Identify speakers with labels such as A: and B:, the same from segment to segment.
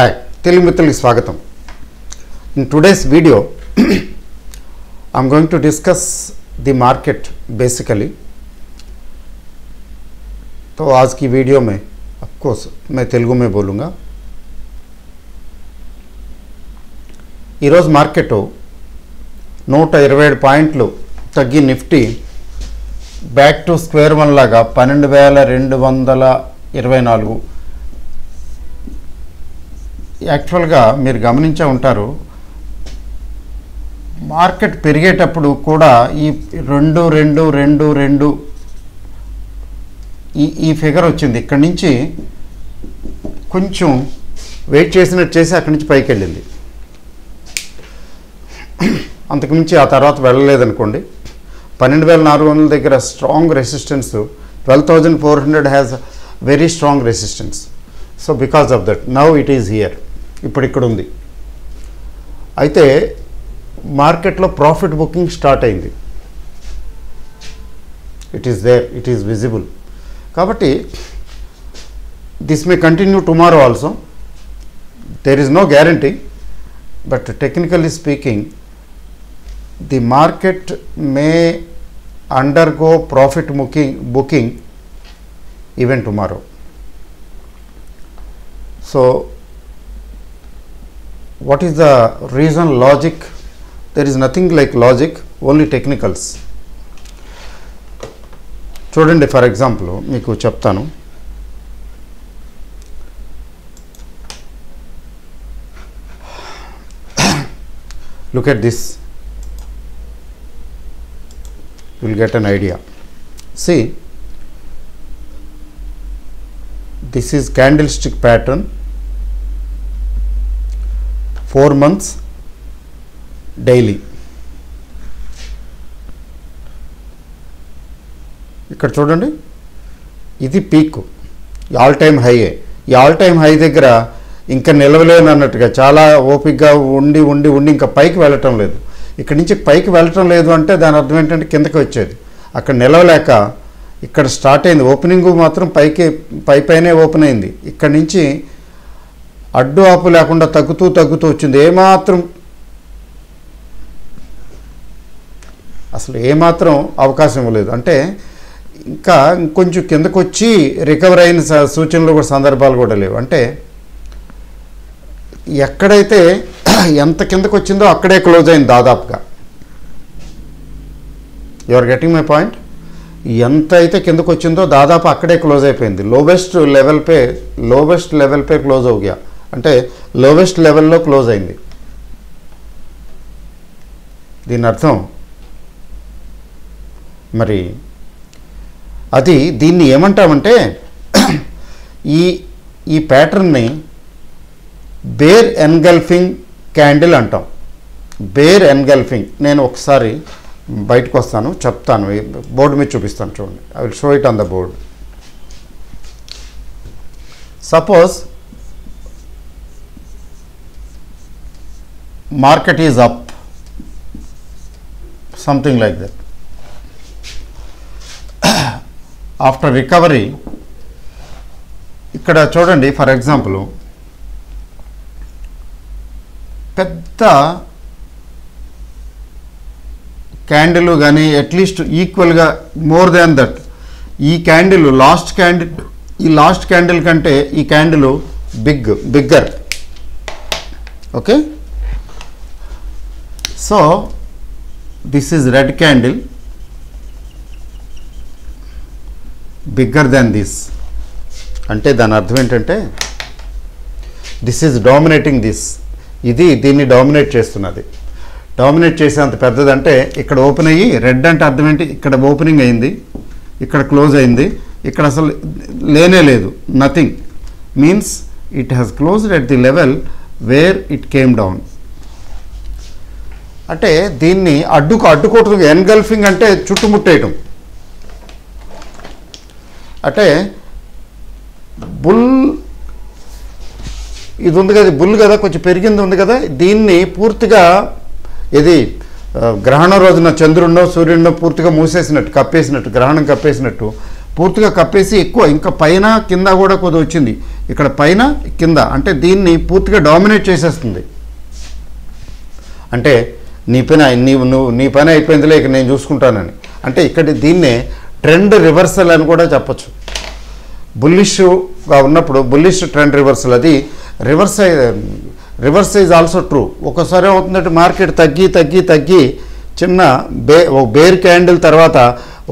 A: Hi Telugu మిత్రులకి స్వాగతం. In today's video I'm going to discuss the market basically తో आज की वीडियो में ऑफकोर्स मैं మే में ఈరోజు మార్కెట్ నూట ఇరవై ఏడు పాయింట్లు తగ్గి Nifty back to square one లాగా పన్నెండు వేల రెండు వందల ఇరవై నాలుగు. యాక్చువల్గా మీరు గమనించే ఉంటారు మార్కెట్ పెరిగేటప్పుడు కూడా ఈ రెండు రెండు రెండు రెండు ఈ ఈ ఫిగర్ వచ్చింది. ఇక్కడి నుంచి కొంచెం వెయిట్ చేసినట్టు చేసి అక్కడి నుంచి పైకి వెళ్ళింది. అంతకుమించి ఆ తర్వాత వెళ్ళలేదనుకోండి. పన్నెండు వేల నాలుగు వందల దగ్గర strong resistance twelve thousand four hundred has very strong resistance so because of that now it is here ఇప్పుడు ఇక్కడ ఉంది అయితే మార్కెట్లో ప్రాఫిట్ బుకింగ్ స్టార్ట్ అయింది. It is there it is visible కాబట్టి this may continue tomorrow also. There is no guarantee but technically speaking the market may undergo profit booking booking even tomorrow so what is the reason logic? There is nothing like logic, only technicals. చూడండి for example మీకు చెప్తాను look at this you will get an idea. See, this is candlestick pattern, Four months daily. ఇక్కడ చూడండి ఇది peak all time హైయే ఈ all time high దగ్గర ఇంకా నిలవలేను అన్నట్టుగా చాలా ఓపిక్గా ఉండి ఉండి ఉండి ఇంకా పైకి వెళ్ళటం లేదు. ఇక్కడి నుంచి పైకి వెళ్ళటం లేదు అంటే దాని అర్థం ఏంటంటే కిందకి వచ్చేది. అక్కడ నిలవలేక ఇక్కడ స్టార్ట్ అయింది. ఓపెనింగ్ మాత్రం పైకి పై పైనే ఓపెన్ అయింది. ఇక్కడి నుంచి అడ్డు ఆపు లేకుండా తగ్గుతూ తగ్గుతూ వచ్చింది. ఏమాత్రం అసలు ఏమాత్రం అవకాశం ఇవ్వలేదు. అంటే ఇంకా ఇంకొంచెం కిందకు వచ్చి రికవర్ అయిన స- సూచనలు కూడా సందర్భాలు కూడా లేవు. అంటే ఎక్కడైతే ఎంత కిందకు వచ్చిందో అక్కడే క్లోజ్ అయింది దాదాపుగా. యువర్ గెటింగ్ మై పాయింట్ ఎంత అయితే కిందకు వచ్చిందో దాదాపు అక్కడే క్లోజ్ అయిపోయింది. లోవెస్ట్ లెవెల్ పే లోవెస్ట్ లెవెల్ పే క్లోజ్ అవుగా అంటే లోవెస్ట్ లెవెల్లో క్లోజ్ అయింది. దీని అర్థం? మరి అది దీన్ని ఏమంటామంటే ఈ ఈ ప్యాటర్న్ని బేర్ ఎన్గల్ఫింగ్ క్యాండిల్ అంటాం. Bear engulfing. నేను ఒకసారి బయటకు వస్తాను చెప్తాను. బోర్డు మీద చూపిస్తాను చూడండి. I will show it on the board suppose market is up something like that after recovery ఇక్కడ చూడండి ఫర్ ఎగ్జాంపుల్ పెద్ద క్యాండిల్ కానీ అట్లీస్ట్ ఈక్వల్గా మోర్ దాన్ దట్ ఈ క్యాండిల్ లాస్ట్ క్యాండిల్ ఈ లాస్ట్ క్యాండిల్ కంటే ఈ candle big bigger okay so this is red candle bigger than this అంటే దాని అర్థం ఏంటంటే దిస్ ఈజ్ డామినేటింగ్ దిస్ ఇది దీన్ని డామినేట్ చేస్తున్నది. డామినేట్ చేసేంత పెద్దదంటే ఇక్కడ ఓపెన్ అయ్యి రెడ్ అంటే అర్థం ఏంటి? ఇక్కడ ఓపెనింగ్ అయింది ఇక్కడ క్లోజ్ అయింది ఇక్కడ అసలు లేనే లేదు nothing means it has closed at the level where it came down అంటే దీన్ని అడ్డుకు అడ్డుకోవటం ఎన్గల్ఫింగ్ అంటే చుట్టుముట్టేయటం. అంటే బుల్ ఇది ఉంది కదా బుల్ కదా కొంచెం పెరిగింది ఉంది కదా దీన్ని పూర్తిగా ఇది గ్రహణం రోజున చంద్రుడినో సూర్యుడినో పూర్తిగా మూసేసినట్టు కప్పేసినట్టు గ్రహణం కప్పేసినట్టు పూర్తిగా కప్పేసి ఎక్కువ ఇంకా పైన కింద కూడా కొద్ది వచ్చింది. ఇక్కడ పైన కింద అంటే దీన్ని పూర్తిగా డామినేట్ చేసేస్తుంది. అంటే నీ పైన నీవు నువ్వు నీ పైన అయిపోయిందిలే ఇక నేను చూసుకుంటానని. అంటే ఇక్కడ దీన్నే ట్రెండ్ రివర్సల్ అని కూడా చెప్పొచ్చు. బుల్లిష్గా ఉన్నప్పుడు బుల్లిష్ ట్రెండ్ రివర్సల్ అది reverse reverse is also true. ఒకసారి ఏమవుతుందంటే మార్కెట్ తగ్గి తగ్గి తగ్గి చిన్న బే ఒక బేర్ క్యాండిల్ తర్వాత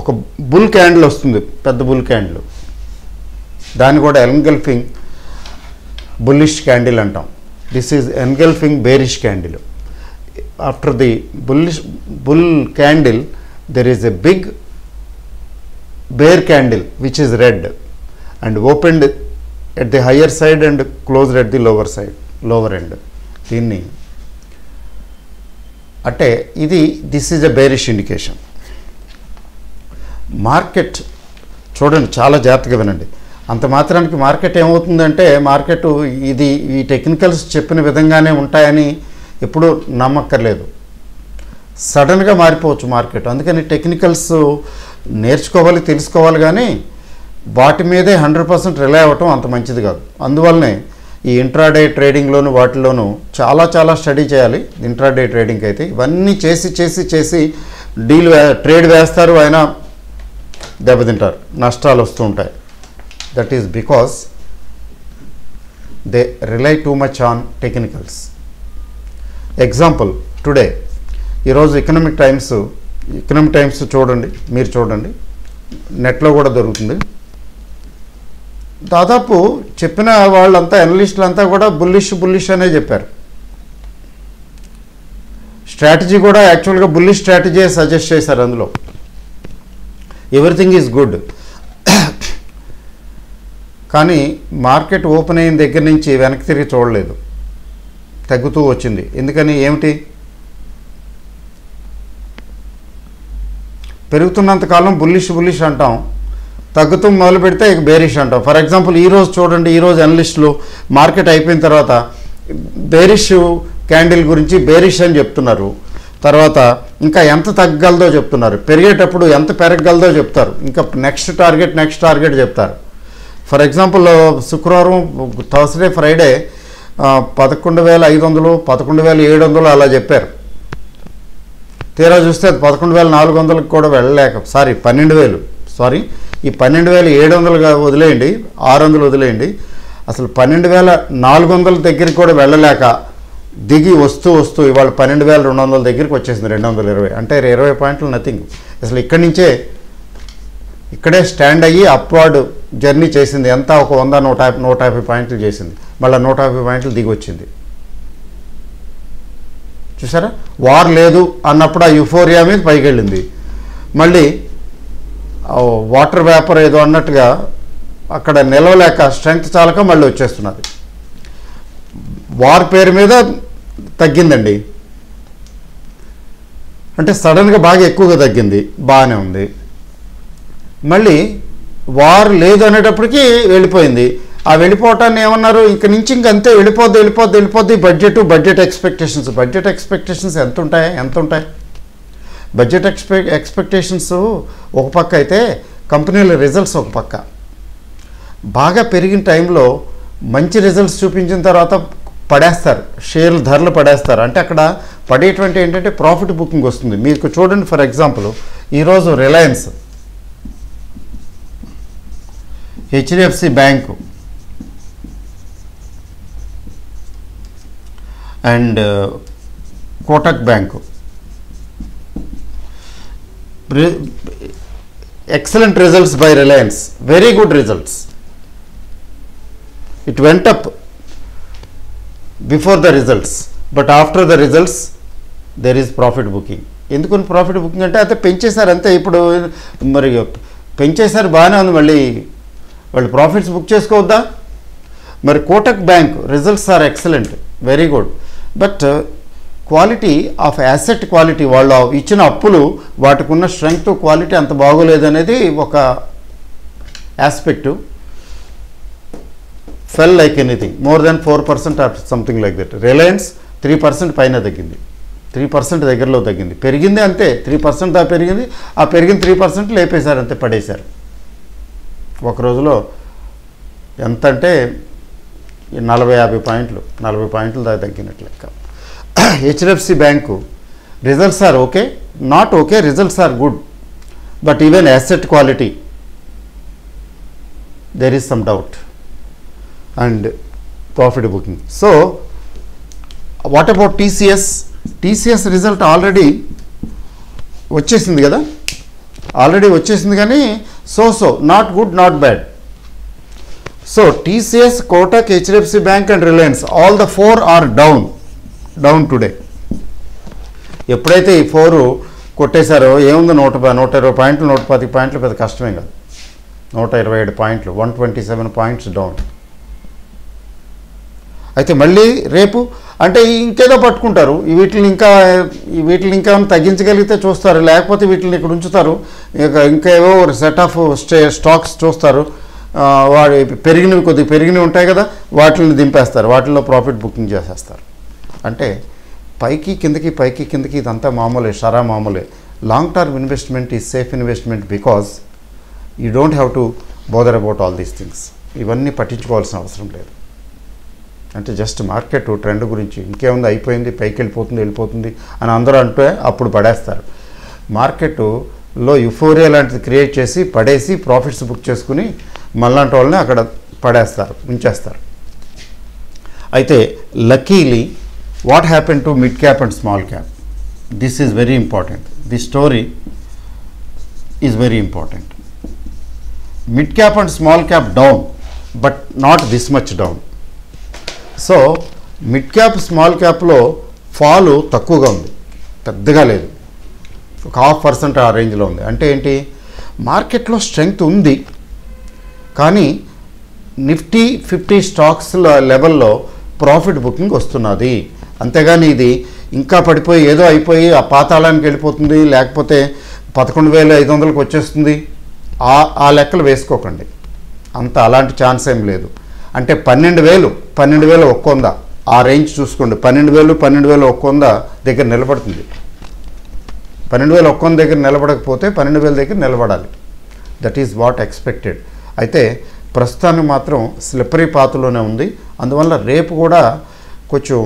A: ఒక బుల్ క్యాండిల్ వస్తుంది. పెద్ద బుల్ క్యాండిల్. దాన్ని కూడా ఎన్గల్ఫింగ్ బుల్లిష్ క్యాండిల్ అంటాం. This is engulfing bearish candle. After the bullish bull candle there is a big bear candle which is red and opened at the higher side and closed at the lower side lower end. దీన్ని అంటే ఇది this is a bearish indication market చూడండి చాలా జాగ్రత్తగా వినండి. అంత మాత్రానికి market ఏమవుతుందంటే మార్కెట్ ఇది ఈ టెక్నికల్స్ చెప్పిన విధంగానే ఉంటాయని ఎప్పుడూ నమ్మక్కర్లేదు. సడన్గా మారిపోవచ్చు మార్కెట్. అందుకని టెక్నికల్స్ నేర్చుకోవాలి తెలుసుకోవాలి కానీ వాటి మీదే హండ్రెడ్ పర్సెంట్ రిలై అవ్వటం అంత మంచిది కాదు. అందువల్లనే ఈ ఇంట్రాడే ట్రేడింగ్లోను వాటిలోనూ చాలా చాలా స్టడీ చేయాలి. ఇంట్రాడే ట్రేడింగ్ అయితే ఇవన్నీ చేసి చేసి చేసి డీల్ ట్రేడ్ వేస్తారు అయినా దెబ్బతింటారు. నష్టాలు వస్తూ ఉంటాయి. That is because they rely too much on technicals. Example today ఈరోజు ఎకనామిక్ టైమ్స్ ఎకనామిక్ టైమ్స్ చూడండి మీరు చూడండి. నెట్లో కూడా దొరుకుతుంది. దాదాపు చెప్పిన వాళ్ళంతా అనలిస్టులంతా కూడా బుల్లిష్ బుల్లిష్ అనే చెప్పారు. స్ట్రాటజీ కూడా యాక్చువల్గా బుల్లిష్ స్ట్రాటజీ సజెస్ట్ చేశారు అందులో. ఎవ్రీథింగ్ ఈజ్ గుడ్ కానీ మార్కెట్ ఓపెన్ అయిన దగ్గర నుంచి వెనక్కి తిరిగి చూడలేదు. తగ్గుతూ వచ్చింది. ఎందుకని? ఏమిటి? పెరుగుతున్నంత కాలం బుల్లిష్ బుల్లిష్ అంటాం. తగ్గుతూ మొదలు పెడితే ఇక బేరిష్ అంటాం. ఫర్ ఎగ్జాంపుల్ ఈరోజు చూడండి ఈరోజు అనలిస్టులు మార్కెట్ అయిపోయిన తర్వాత బేరిష్ క్యాండిల్ గురించి బేరిష్ అని చెప్తున్నారు. తర్వాత ఇంకా ఎంత తగ్గగలదో చెప్తున్నారు. పెరిగేటప్పుడు ఎంత పెరగగలదో చెప్తారు. ఇంకా నెక్స్ట్ టార్గెట్ నెక్స్ట్ టార్గెట్ చెప్తారు. ఫర్ ఎగ్జాంపుల్ శుక్రవారం థర్స్డే ఫ్రైడే పదకొండు వేల ఐదు వందలు పదకొండు వేల ఏడు వందలు అలా చెప్పారు. తీరా చూస్తే అది పదకొండు వేల నాలుగు వందలకు కూడా వెళ్ళలేక సారీ పన్నెండు వేలు సారీ ఈ పన్నెండు వేల ఏడు వందలుగా వదిలేయండి ఆరు వందలు వదిలేయండి. అసలు పన్నెండు వేల నాలుగు వందల దగ్గరికి కూడా వెళ్ళలేక దిగి వస్తూ వస్తూ ఇవాళ పన్నెండు వేల రెండు వందల దగ్గరికి వచ్చేసింది రెండు వందల ఇరవై. అంటే ఇరవై పాయింట్లు నథింగ్ అసలు ఇక్కడి నుంచే ఇక్కడే స్టాండ్ అయ్యి అప్వార్డ్ జర్నీ చేసింది. ఎంత? ఒక వంద నూట యాభై నూట యాభై పాయింట్లు చేసింది. మళ్ళీ నూట యాభై పాయింట్లు దిగి వచ్చింది. చూసారా? వార్ లేదు అన్నప్పుడు ఆ యుఫోరియా మీద పైకి వెళ్ళింది మళ్ళీ వాటర్ వ్యాపర్ ఏదో అన్నట్టుగా అక్కడ నిలవలేక స్ట్రెంగ్త్ చాలక మళ్ళీ వచ్చేస్తున్నది. వార్ పేరు మీద తగ్గిందండి. అంటే సడన్గా బాగా ఎక్కువగా తగ్గింది. బాగానే ఉంది. మళ్ళీ వార్ లేదు అనేటప్పటికీ వెళ్ళిపోయింది. ఆ వెళ్ళిపోవటాన్ని ఏమన్నారు? ఇంక నుంచి ఇంక అంతే వెళ్ళిపోద్ది వెళ్ళిపోద్ది వెళ్ళిపోద్ది. Budget budget expectations. Budget expectations ఎంత ఉంటాయి ఎంత ఉంటాయి బడ్జెట్ ఎక్స్పె ఎక్స్పెక్టేషన్స్ ఒక పక్క అయితే కంపెనీల రిజల్ట్స్ ఒక పక్క. బాగా పెరిగిన టైంలో మంచి రిజల్ట్స్ చూపించిన తర్వాత పడేస్తారు. షేర్లు ధరలు పడేస్తారు. అంటే అక్కడ పడేటువంటి ఏంటంటే ప్రాఫిట్ బుకింగ్ వస్తుంది. మీకు చూడండి ఫర్ ఎగ్జాంపుల్ ఈరోజు Reliance HDFC bank and Kotak bank. Excellent results by Reliance. Very good results. It went up before the results. But after the results there is profit booking. ఎందుకని profit booking అంటే అయితే పెంచేశారు అంతే. ఇప్పుడు మరి పెంచేశారు బాగానే ఉంది. మళ్ళీ వాళ్ళు ప్రాఫిట్స్ బుక్ చేసుకోవద్దా? మరి Kotak bank results are excellent. Very good. But quality of asset quality వాళ్ళు ఇచ్చిన అప్పులు వాటికి ఉన్న స్ట్రెంగ్త్ క్వాలిటీ అంత బాగోలేదనేది ఒక aspect. Fell like anything. More than four percent or something like that. Reliance three percent పైన తగ్గింది. త్రీ పర్సెంట్ దగ్గరలో తగ్గింది. పెరిగింది అంతే. త్రీ పర్సెంట్ దా పెరిగింది. ఆ పెరిగిన త్రీ పర్సెంట్ లేపేశారు అంతే పడేశారు. ఒక రోజులో ఎంత అంటే నలభై యాభై పాయింట్లు నలభై పాయింట్లు దాకా తగ్గినట్లు లెక్క. HDFC bank results are okay not okay results are good but even asset quality there is some doubt and profit booking so what about TCS TCS result already వచ్చేసింది కదా? ఆల్రెడీ వచ్చేసింది కానీ so so not good not bad so TCS Kotak HDFC bank and Reliance all the four are down down today ఎప్పుడైతే ఈ four కొట్టేశారో ఏముంది నూట నూట ఇరవై పాయింట్లు నూట పది పాయింట్లు పెద్ద కష్టమే కాదు. నూట ఇరవై ఏడు పాయింట్లు one twenty seven points down అయితే మళ్ళీ రేపు అంటే ఇంకేదో పట్టుకుంటారు. వీటిని ఇంకా వీటిని ఇంకా తగ్గించగలిగితే చూస్తారు. లేకపోతే వీటిని ఇక్కడ ఉంచుతారు. ఇక ఇంకా ఏవో సెట్ ఆఫ్ స్టే స్టాక్స్ చూస్తారు. వాడి పెరిగినవి కొద్దిగా పెరిగినవి ఉంటాయి కదా వాటిని దింపేస్తారు. వాటిల్లో ప్రాఫిట్ బుకింగ్ చేసేస్తారు. అంటే పైకి కిందకి పైకి కిందకి ఇదంతా మామూలే షరా మామూలే. Long term investment is safe investment because you don't have to bother about all these things ఇవన్నీ పట్టించుకోవాల్సిన అవసరం లేదు. అంటే జస్ట్ మార్కెట్ ట్రెండ్ గురించి ఇంకేముంది అయిపోయింది పైకి వెళ్ళిపోతుంది వెళ్ళిపోతుంది అని అందరూ అంటే అప్పుడు పడేస్తారు. మార్కెట్ లో యుఫోరియా లాంటిది క్రియేట్ చేసి పడేసి ప్రాఫిట్స్ బుక్ చేసుకుని మళ్ళాంటి వాళ్ళని అక్కడ పడేస్తారు ఉంచేస్తారు. అయితే luckily what happen to mid cap and small cap this is very important the story is very important mid cap and small cap down but not this much down so mid cap small క్యాప్లో fall తక్కువగా ఉంది. పెద్దగా లేదు. ఒక half percent ఆ రేంజ్లో ఉంది. అంటే ఏంటి? మార్కెట్లో స్ట్రెంగ్త్ ఉంది. కానీ నిఫ్టీ ఫిఫ్టీ స్టాక్స్ లెవెల్లో ప్రాఫిట్ బుకింగ్ వస్తున్నది. అంతేగాని ఇది ఇంకా పడిపోయి ఏదో అయిపోయి ఆ పాతాళానికి వెళ్ళిపోతుంది. లేకపోతే పదకొండు వేల ఐదు వందలకు వచ్చేస్తుంది. ఆ ఆ లెక్కలు వేసుకోకండి. అంత అలాంటి ఛాన్స్ ఏం లేదు. అంటే పన్నెండు వేలు పన్నెండు వేలు ఒక్క ఆ రేంజ్ చూసుకోండి. పన్నెండు వేలు పన్నెండు వేలు ఒక్క దగ్గర నిలబడుతుంది. పన్నెండు వేలు ఒక్క దగ్గర నిలబడకపోతే పన్నెండు వేల దగ్గర నిలబడాలి. దట్ ఈజ్ వాట్ ఎక్స్పెక్టెడ్ అయితే ప్రస్తుతానికి మాత్రం స్లిప్పరీ పాత్రలోనే ఉంది. అందువల్ల రేపు కూడా కొంచెం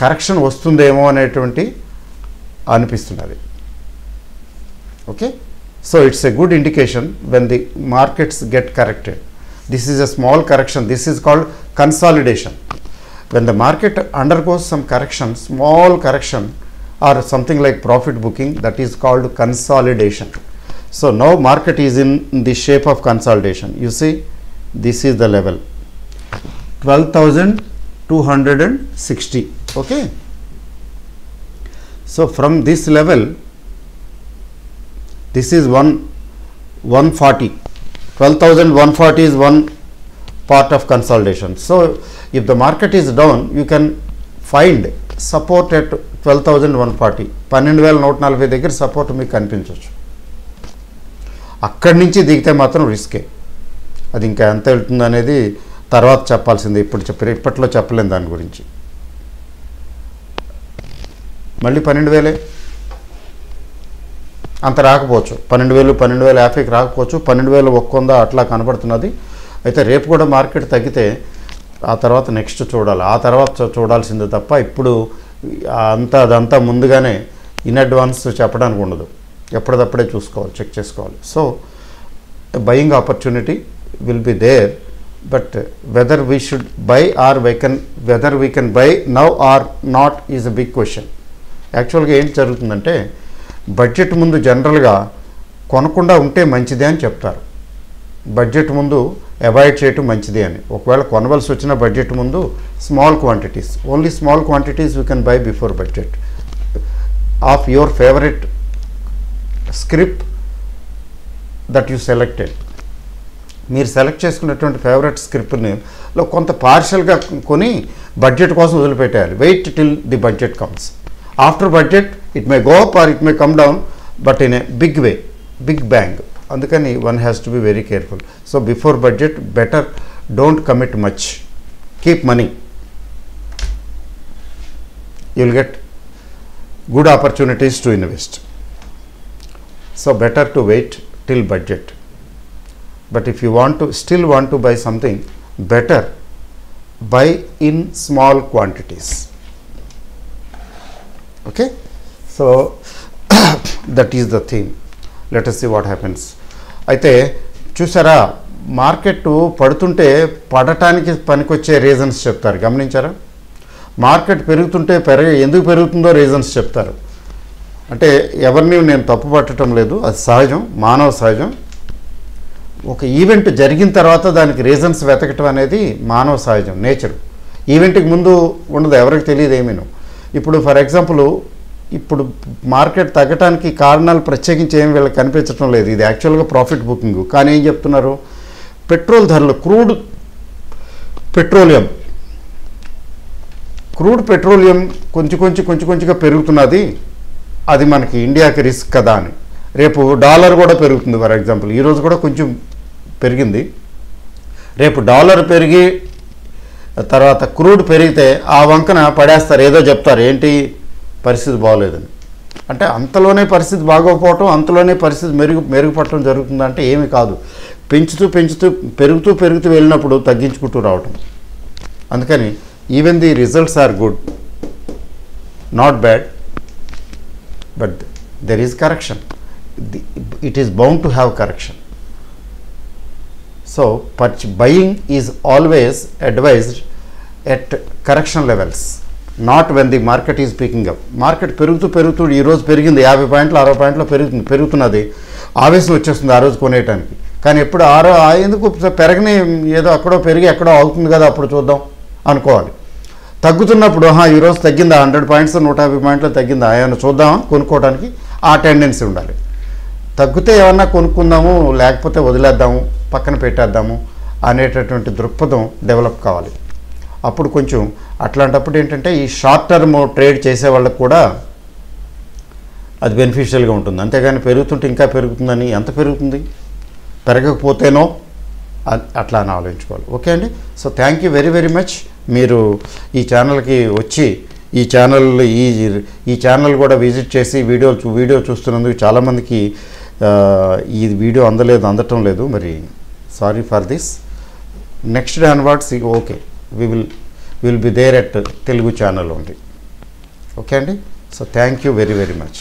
A: కరెక్షన్ వస్తుందేమో అనేటువంటి అనిపిస్తున్నది. Okay so it's a good indication when the markets get corrected this is a small correction this is called consolidation when the market undergoes some correction small correction or something like profit booking that is called consolidation. So now market is in the shape of consolidation. You see this is the level. 12260 okay. So from this level this is one 140 12140 is one part of consolidation. So if the market is down you can find support at 12140 పన్నెండు వేల నూట నలభై దగ్గర support మీకు కనిపించవచ్చు అక్కడి నుంచి దిగితే మాత్రం రిస్కే అది ఇంకా ఎంత వెళ్తుంది అనేది తర్వాత చెప్పాల్సింది. ఇప్పుడు చెప్పారు ఇప్పట్లో చెప్పలేము దాని గురించి. మళ్ళీ పన్నెండు వేలే? అంత రాకపోవచ్చు. పన్నెండు వేలు పన్నెండు వేల యాభైకి రాకపోవచ్చు. పన్నెండు వేలు ఒక్కొంద అట్లా కనబడుతున్నది. అయితే రేపు కూడా మార్కెట్ తగ్గితే ఆ తర్వాత నెక్స్ట్ చూడాలి. ఆ తర్వాత చూడాల్సిందే తప్ప ఇప్పుడు అంతా అదంతా ముందుగానే ఇన్ అడ్వాన్స్ చెప్పడానికి ఉండదు. ఎప్పటిదప్పుడే చూసుకోవాలి చెక్ చేసుకోవాలి. So buying opportunity will be there but whether we should buy or why can whether we can buy now or not is a big question యాక్చువల్గా ఏంటి జరుగుతుందంటే బడ్జెట్ ముందు జనరల్గా కొనకుండా ఉంటే మంచిదే అని చెప్తారు. బడ్జెట్ ముందు అవాయిడ్ చేయటం మంచిది అని. ఒకవేళ కొనవలసి వచ్చిన బడ్జెట్ ముందు small quantities only small quantities you can buy before budget of your favourite script that you selected మీరు సెలెక్ట్ చేసుకున్నటువంటి ఫేవరెట్ స్క్రిప్ట్ని లో కొంత పార్షల్గా కొని బడ్జెట్ కోసం వదిలిపెట్టేయాలి. Wait till the budget comes after budget it may go up or it may come down but in a big way big bang అందుకని one has to be very careful so before budget better don't commit much keep money you will get good opportunities to invest. So better to wait till budget. But if you want to still want to buy something better buy in small quantities okay so that is the theme let us see what happens అయితే చూసారా market పడుతుంటే పడటానికి పనికొచ్చే reasons చెప్తారు. గమనించారా? Market పెరుగుతుంటే పెరగ ఎందుకు పెరుగుతుందో reasons చెప్తారు. అంటే ఎవరిని నేను తప్పు పట్టడం లేదు అది సహజం మానవ సహజం. ఒక ఈవెంట్ జరిగిన తర్వాత దానికి రీజన్స్ వెతకటం అనేది మానవ సహజం నేచర్. ఈవెంట్కి ముందు ఉండదు ఎవరికి తెలియదు ఏమీను. ఇప్పుడు ఫర్ ఎగ్జాంపుల్ ఇప్పుడు మార్కెట్ తగ్గటానికి కారణాలు ప్రత్యేకించి ఏం వీళ్ళకి కనిపించడం లేదు. ఇది యాక్చువల్గా ప్రాఫిట్ బుకింగ్. కానీ ఏం చెప్తున్నారు? పెట్రోల్ ధరలు క్రూడ్ పెట్రోలియం. క్రూడ్ పెట్రోలియం కొంచెం కొంచెం కొంచెం కొంచెంగా పెరుగుతున్నది. అది మనకి ఇండియాకి రిస్క్ కదా అని. రేపు డాలర్ కూడా పెరుగుతుంది ఫర్ ఎగ్జాంపుల్. ఈరోజు కూడా కొంచెం పెరిగింది. రేపు డాలర్ పెరిగి తర్వాత క్రూడ్ పెరిగితే ఆ వంకన పడేస్తారు. ఏదో చెప్తారు. ఏంటి? పరిస్థితి బాగోలేదని అంటే అంతలోనే పరిస్థితి బాగోకపోవటం అంతలోనే పరిస్థితి మెరుగు మెరుగుపడటం జరుగుతుందంటే ఏమీ కాదు. పెంచుతూ పెంచుతూ పెరుగుతూ పెరుగుతూ వెళ్ళినప్పుడు తగ్గించుకుంటూ రావటం. అందుకని even the results are good not bad but there is correction it is bound to have correction so purch buying is always advised at correction levels not when the market is peaking up market పెరుగుతూ పెరుగుతూ ఈరోజు పెరిగింది. యాభై పాయింట్లు అరవై పాయింట్లు పెరుగుతుంది పెరుగుతున్నది. ఆవేశం వచ్చేస్తుంది ఆ రోజు కొనేయటానికి. కానీ ఎప్పుడు ఆరో ఆ ఎందుకు పెరగని ఏదో అక్కడో పెరిగి ఎక్కడో అవుతుంది కదా అప్పుడు చూద్దాం అనుకోవాలి. తగ్గుతున్నప్పుడు ఈరోజు తగ్గిందా? హండ్రెడ్ పాయింట్స్ నూట యాభై పాయింట్లు తగ్గిందా? ఏమైనా చూద్దాం కొనుక్కోవడానికి ఆ టెండెన్సీ ఉండాలి. తగ్గితే ఏమన్నా కొనుక్కుందాము లేకపోతే వదిలేద్దాము పక్కన పెట్టేద్దాము అనేటటువంటి దృక్పథం డెవలప్ కావాలి. అప్పుడు కొంచెం అట్లాంటప్పుడు ఏంటంటే ఈ షార్ట్ టర్మ్ ట్రేడ్ చేసే వాళ్ళకు కూడా అది బెనిఫిషియల్గా ఉంటుంది. అంతేగాని పెరుగుతుంటే ఇంకా పెరుగుతుందని ఎంత పెరుగుతుంది? పెరగకపోతేనో అట్లా అని ఆలోచించుకోవాలి. ఓకే అండి? So thank you very very much మీరు ఈ ఛానల్కి వచ్చి ఈ ఛానల్ ఈ ఈ ఛానల్ కూడా విజిట్ చేసి వీడియో చూ- వీడియో చూస్తున్నందుకు చాలామందికి ఈ వీడియో అందలేదు అందటం లేదు. మరి sorry for this next day onwards okay. We will will be there at Telugu channel only okay అండి so thank you very very much